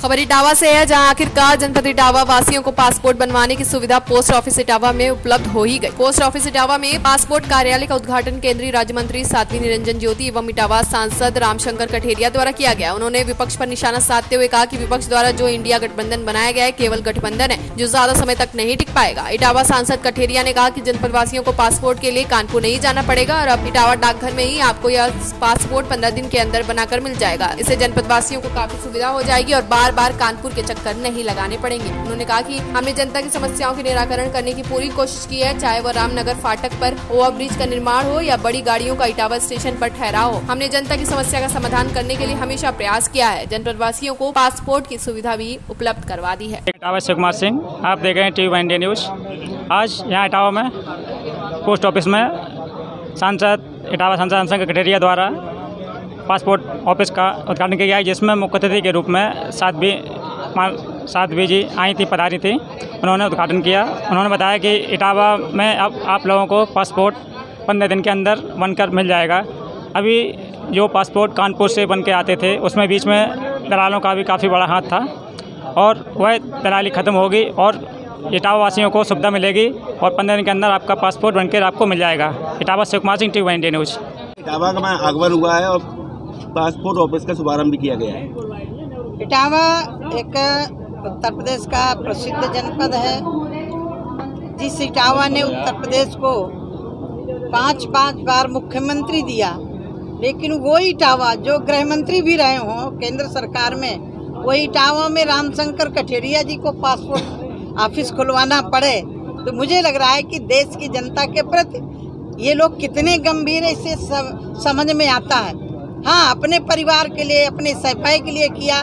खबर इटावा से है, जहाँ आखिरकार जनपद इटावा वासियों को पासपोर्ट बनवाने की सुविधा पोस्ट ऑफ़िस इटावा में उपलब्ध हो ही गई। पोस्ट ऑफ़िस इटावा में पासपोर्ट कार्यालय का उद्घाटन केंद्रीय राज्य मंत्री साध्वी निरंजन ज्योति एवं इटावा सांसद रामशंकर कठेरिया द्वारा किया गया। उन्होंने विपक्ष पर निशाना साधते हुए कहा कि विपक्ष द्वारा जो इंडिया गठबंधन बनाया गया है, केवल गठबंधन है, जो ज़्यादा समय तक नहीं टिक पाएगा। इटावा सांसद कठेरिया ने कहा की जनपद वासियों को पासपोर्ट के लिए कानपुर नहीं जाना पड़ेगा और अब इटावा डाकघर में ही आपको यह पासपोर्ट पंद्रह दिन के अंदर बनाकर मिल जाएगा। इससे जनपद वासियों को काफ़ी सुविधा हो जाएगी और बार बार बार कानपुर के चक्कर नहीं लगाने पड़ेंगे। उन्होंने कहा कि हमने जनता की समस्याओं के निराकरण करने की पूरी कोशिश की है, चाहे वो रामनगर फाटक पर ओवर ब्रिज का निर्माण हो या बड़ी गाड़ियों का इटावा स्टेशन पर ठहराव हो। हमने जनता की समस्या का समाधान करने के लिए हमेशा प्रयास किया है। जनपद वासियों को पासपोर्ट की सुविधा भी उपलब्ध करवा दी है। इटावा शिव कुमार सिंह, आप देख रहे हैं टी वी इंडिया न्यूज़। आज यहाँ इटावा में, पोस्ट ऑफ़िस में सांसद, इटावा सांसद कटेरिया द्वारा पासपोर्ट ऑफ़िस का उद्घाटन किया गया जिसमें मुख्य अतिथि के रूप में साध्वी मान साध्वी जी आई थी, पधारी थी। उन्होंने उद्घाटन किया। उन्होंने बताया कि इटावा में अब आप लोगों को पासपोर्ट पंद्रह दिन के अंदर बनकर मिल जाएगा। अभी जो पासपोर्ट कानपुर से बन के आते थे, उसमें बीच में दलालों का भी काफ़ी बड़ा हाथ था और वह दलाली ख़त्म होगी और इटावा वासियों को सुविधा मिलेगी और पंद्रह दिन के अंदर आपका पासपोर्ट बनकर आपको मिल जाएगा। Etawah Shiv Kumar Singh T V India news Etawah का मैं आगमन हुआ है और पासपोर्ट ऑफ़िस का शुभारंभ भी किया गया है। इटावा एक उत्तर प्रदेश का प्रसिद्ध जनपद है। जिस इटावा ने उत्तर प्रदेश को पाँच पाँच बार मुख्यमंत्री दिया, लेकिन वो इटावा, जो गृह मंत्री भी रहे हों, केंद्र सरकार में वो इटावा में रामशंकर कठेरिया जी को पासपोर्ट ऑफ़िस खुलवाना पड़े। तो मुझे लग रहा है कि देश की जनता के प्रति ये लोग कितने गंभीर है इससे समझ में आता है। हाँ अपने परिवार के लिए, अपने सफ़ाई के लिए किया।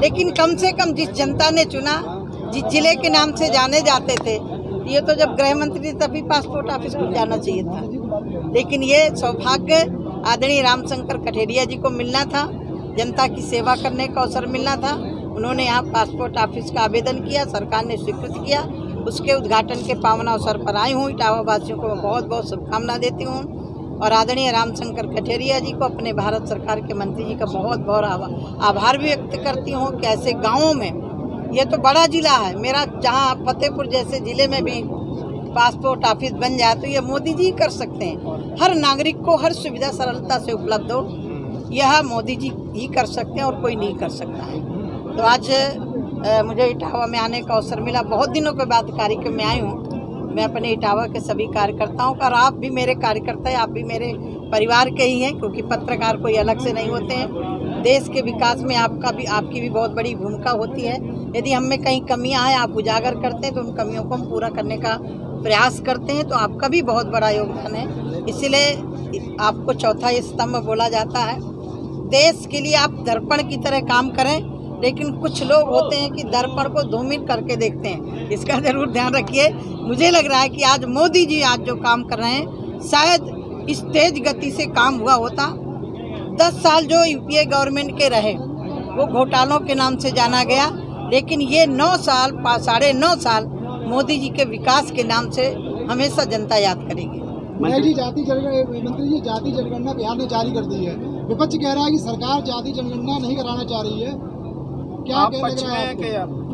लेकिन कम से कम जिस जनता ने चुना, जिस ज़िले के नाम से जाने जाते थे, ये तो जब गृह मंत्री तभी पासपोर्ट ऑफ़िस को जाना चाहिए था। लेकिन ये सौभाग्य आदरणीय रामशंकर कठेरिया जी को मिलना था। जनता की सेवा करने का अवसर मिलना था। उन्होंने यहाँ पासपोर्ट ऑफ़िस का आवेदन किया, सरकार ने स्वीकृत किया। उसके उद्घाटन के पावन अवसर पर आई हूँ। इटावा वासियों को बहुत बहुत शुभकामना देती हूँ। और आदरणीय रामशंकर कठेरिया जी को अपने भारत सरकार के मंत्री जी का बहुत बहुत आभार भी व्यक्त करती हूँ कि ऐसे गाँवों में, ये तो बड़ा जिला है, मेरा जहाँ फतेहपुर जैसे ज़िले में भी पासपोर्ट ऑफ़िस बन जाए तो ये मोदी जी कर सकते हैं। हर नागरिक को हर सुविधा सरलता से उपलब्ध हो, यह मोदी जी ही कर सकते हैं और कोई नहीं कर सकता। है तो आज मुझे इटावा में आने का अवसर मिला, बहुत दिनों के बाद कार्यक्रम में आई हूँ। मैं अपने इटावा के सभी कार्यकर्ताओं का और आप भी मेरे कार्यकर्ता हैं, आप भी मेरे परिवार के ही हैं, क्योंकि पत्रकार कोई अलग से नहीं होते हैं। देश के विकास में आपका भी, आपकी भी बहुत बड़ी भूमिका होती है। यदि हम में कहीं कमियाँ हैं आप उजागर करते हैं तो उन कमियों को हम पूरा करने का प्रयास करते हैं तो आपका भी बहुत बड़ा योगदान है। इसीलिए आपको चौथा स्तंभ बोला जाता है। देश के लिए आप दर्पण की तरह काम करें लेकिन कुछ लोग होते हैं कि दर्पण को धूमिल करके देखते हैं। इसका ज़रूर ध्यान रखिए। मुझे लग रहा है कि आज मोदी जी आज जो काम कर रहे हैं, शायद इस तेज गति से काम हुआ होता। दस साल जो यूपीए गवर्नमेंट के रहे, वो घोटालों के नाम से जाना गया। लेकिन ये नौ साल साढ़े नौ साल मोदी जी के विकास के नाम से हमेशा जनता याद करेगी। जी जाति मंत्री जी, जाति जनगणना बिहार ने जारी कर दी है। विपक्ष कह रहा है कि सरकार जाति जनगणना नहीं कराना चाह रही है। क्या आप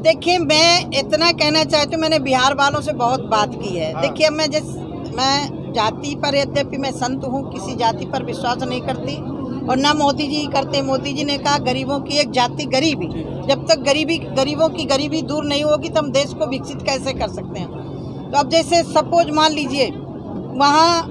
देखिए मैं इतना कहना चाहती हूँ मैंने बिहार वालों से बहुत बात की है। हाँ। देखिए मैं जिस मैं जाति पर यद्यपि मैं संत हूँ किसी जाति पर विश्वास नहीं करती। और ना मोदी जी करते। मोदी जी ने कहा गरीबों की एक जाति गरीबी जब तक गरीबी गरीबों की गरीबी दूर नहीं होगी तो हम देश को विकसित कैसे कर सकते हैं? तो अब जैसे सपोज़ मान लीजिए वहाँ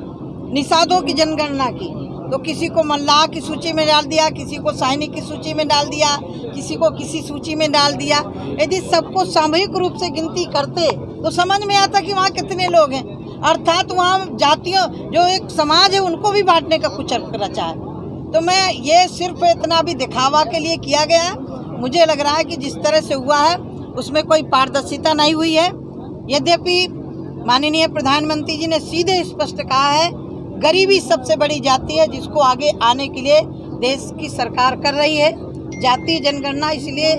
निषादों की जनगणना की। तो किसी को मल्लाह की सूची में डाल दिया, किसी को सैनिक की सूची में डाल दिया, किसी को किसी सूची में डाल दिया। यदि सबको सामूहिक रूप से गिनती करते तो समझ में आता कि वहाँ कितने लोग हैं। अर्थात वहाँ जातियों, जो एक समाज है, उनको भी बांटने का कुछ रचा है तो मैं ये सिर्फ़ इतना भी दिखावा के लिए किया गया। है मुझे लग रहा है कि जिस तरह से हुआ है, उसमें कोई पारदर्शिता नहीं हुई है। यद्यपि माननीय प्रधानमंत्री जी ने सीधे स्पष्ट कहा है गरीबी सबसे बड़ी जाति है जिसको आगे आने के लिए देश की सरकार कर रही है। जातीय जनगणना इसलिए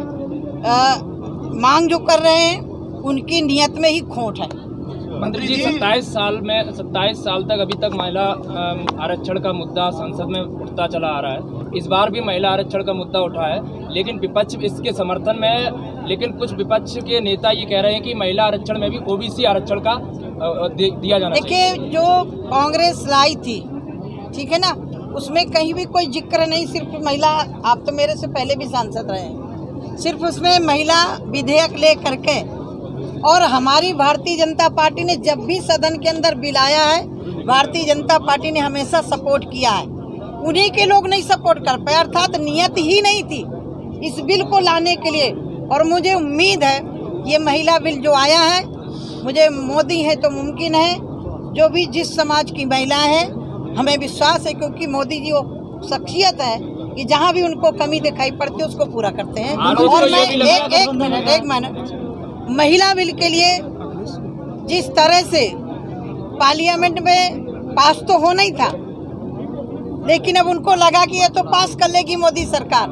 मांग जो कर रहे हैं उनकी नियत में ही खोट है। मंत्री जी सत्ताईस साल में सत्ताईस साल तक अभी तक महिला आरक्षण का मुद्दा संसद में उठता चला आ रहा है। इस बार भी महिला आरक्षण का मुद्दा उठा है लेकिन विपक्ष इसके समर्थन में लेकिन कुछ विपक्ष के नेता ये कह रहे हैं कि महिला आरक्षण में भी ओबीसी आरक्षण का दिया जाना देखिए जो कांग्रेस लाई थी ठीक है ना उसमें कहीं भी कोई ज़िक्र नहीं सिर्फ़ महिला आप तो मेरे से पहले भी सांसद रहे हैं। सिर्फ़ उसमें महिला विधेयक ले करके और हमारी भारतीय जनता पार्टी ने जब भी सदन के अंदर बिल आया है भारतीय जनता पार्टी ने हमेशा सपोर्ट किया है। उन्हीं के लोग नहीं सपोर्ट कर पाए अर्थात नियत ही नहीं थी इस बिल को लाने के लिए। और मुझे उम्मीद है ये महिला बिल जो आया है मुझे मोदी है तो मुमकिन है। जो भी जिस समाज की महिला है हमें विश्वास है क्योंकि मोदी जी वो शख्सियत है कि जहाँ भी उनको कमी दिखाई पड़ती है उसको पूरा करते हैं। और तो मैं भी लगा- एक एक मिनट एक मिनट। महिला बिल के लिए जिस तरह से पार्लियामेंट में पास तो होना ही था लेकिन अब उनको लगा कि ये तो पास कर लेगी मोदी सरकार।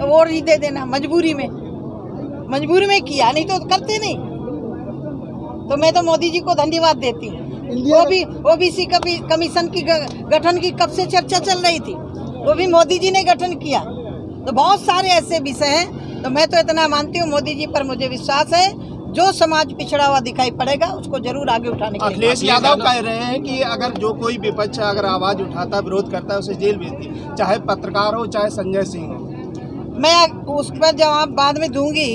तो वोट ही दे देना मजबूरी में। मजबूरी में किया नहीं तो करते नहीं। तो मैं तो मोदी जी को धन्यवाद देती हूँ। वो भी ओबीसी कमीशन की गठन की कब से चर्चा चल रही थी? वो भी मोदी जी ने गठन किया। तो बहुत सारे ऐसे विषय हैं। तो मैं तो इतना मानती हूँ मोदी जी पर मुझे विश्वास है। जो समाज पिछड़ा हुआ दिखाई पड़ेगा उसको ज़रूर आगे उठाने के लिए। अखिलेश यादव कह रहे हैं कि अगर जो कोई विपक्ष अगर आवाज़ उठाता है विरोध करता है उसे जेल भेज दी। चाहे पत्रकार हो चाहे संजय सिंह हो। मैं उस पर जवाब बाद में दूँगी।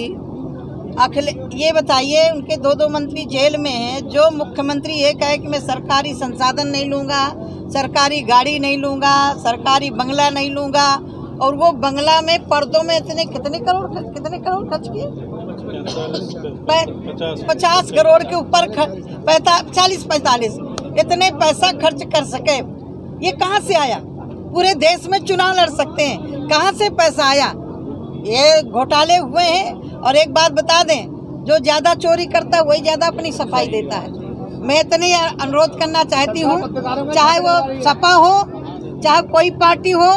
अखिले ये बताइए, उनके दो दो मंत्री जेल में हैं, जो मुख्यमंत्री ये कहे कि मैं सरकारी संसाधन नहीं लूँगा, सरकारी गाड़ी नहीं लूँगा, सरकारी बंगला नहीं लूँगा, और वो बंगला में पर्दों में इतने, कितने करोड़ कितने करोड़ खर्च किए? पचास करोड़ के ऊपर चालीस पैंतालीस, इतने पैसा खर्च कर सके। ये कहाँ से आया? पूरे देश में चुनाव लड़ सकते हैं। कहाँ से पैसा आया? ये घोटाले हुए हैं। और एक बात बता दें जो ज़्यादा चोरी करता है वही ज़्यादा अपनी सफ़ाई देता है। मैं इतने अनुरोध करना चाहती हूँ चाहे वो सपा हो चाहे कोई पार्टी हो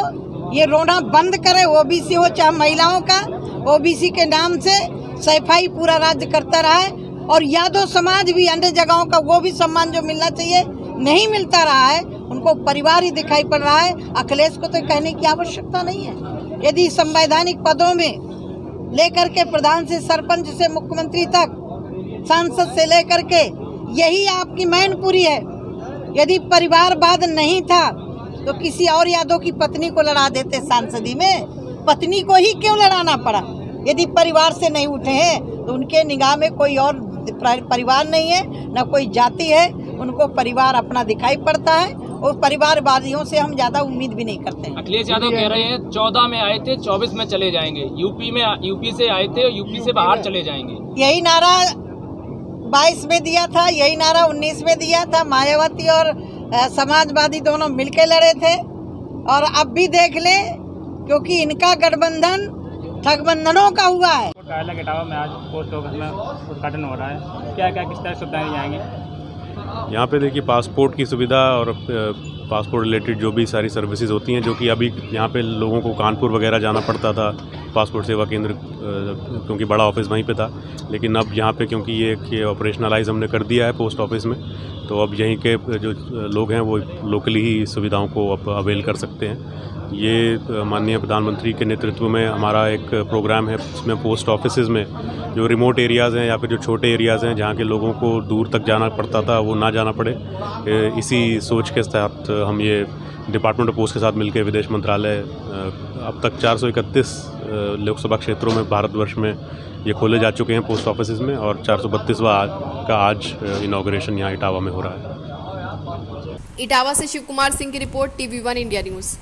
ये रोना बंद करे ओबीसी हो चाहे महिलाओं का ओबीसी के नाम से सफ़ाई पूरा राज्य करता रहा है और यादव समाज भी अन्य जगहों का वो भी सम्मान जो मिलना चाहिए नहीं मिलता रहा है उनको परिवार ही दिखाई पड़ रहा है। अखिलेश को तो कहने की आवश्यकता नहीं है। यदि संवैधानिक पदों में लेकर के प्रधान से, सरपंच से, मुख्यमंत्री तक, सांसद से लेकर के, यही आपकी मैनपुरी है। यदि परिवारवाद नहीं था तो किसी और यादव की पत्नी को लड़ा देते सांसदी में। पत्नी को ही क्यों लड़ाना पड़ा? यदि परिवार से नहीं उठे हैं तो उनके निगाह में कोई और परिवार नहीं है, न कोई जाति है। उनको परिवार अपना दिखाई पड़ता है। और परिवारवादियों से हम ज़्यादा उम्मीद भी नहीं करते हैं। अखिलेश यादव कह रहे हैं चौदह में आए थे चौबीस में चले जाएँगे। यूपी में यूपी से आए थे यूपी से बाहर चले जाएँगे। यही नारा बाईस में दिया था यही नारा उन्नीस में दिया था। मायावती और समाजवादी दोनों मिलके लड़े थे। और अब भी देख ले क्योंकि इनका गठबंधन ठगबंधनों का हुआ है। कार्यालय के इटावा में आज पोस्ट ऑफ़िस में उद्घाटन हो रहा है। क्या क्या किस तरह सुविधाएँ जाएँगी? यहाँ पे देखिए पासपोर्ट की सुविधा और पासपोर्ट रिलेटेड जो भी सारी सर्विसेज़ होती हैं, जो कि अभी यहाँ पे लोगों को कानपुर वगैरह जाना पड़ता था, पासपोर्ट सेवा केंद्र क्योंकि बड़ा ऑफ़िस वहीं पे था। लेकिन अब यहाँ पे क्योंकि ये ऑपरेशनलाइज हमने कर दिया है पोस्ट ऑफ़िस में तो अब यहीं के जो लोग हैं वो लोकली ही सुविधाओं को अब अवेल कर सकते हैं। ये माननीय प्रधानमंत्री के नेतृत्व में हमारा एक प्रोग्राम है इसमें पोस्ट ऑफ़िस में जो रिमोट एरियाज़ हैं या फिर जो छोटे एरियाज़ हैं जहाँ के लोगों को दूर तक जाना पड़ता था, वो ना जाना पड़े। इसी सोच के साथ हम ये डिपार्टमेंट ऑफ़ पोस्ट के साथ मिलकर विदेश मंत्रालय अब तक 431 अ, लोकसभा क्षेत्रों में भारतवर्ष में ये खोले जा चुके हैं पोस्ट ऑफ़िस में और चार सौ का आज इनाग्रेशन यहाँ इटावा में हो रहा है। इटावा से शिव कुमार सिंह की report TV one India news.